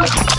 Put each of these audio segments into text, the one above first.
Yeah.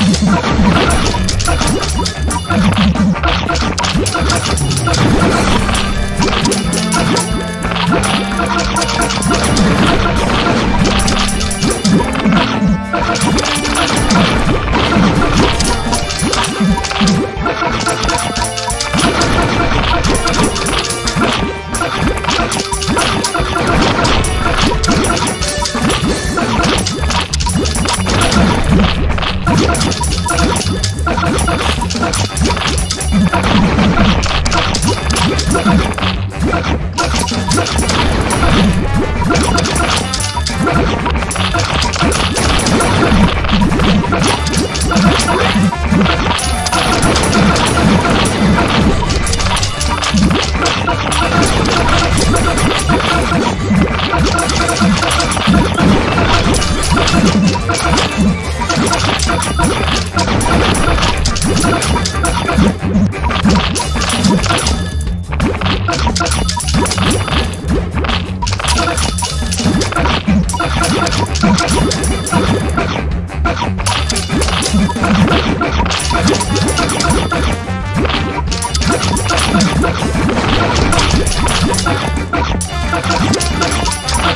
Ha ha ha ha!